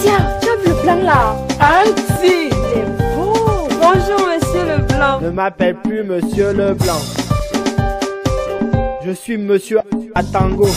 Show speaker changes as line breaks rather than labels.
Monsieur le Blanc là Un C'est beau Bonjour, monsieur Leblanc.
Ne m'appelle plus Monsieur Leblanc. Je suis Monsieur Atango.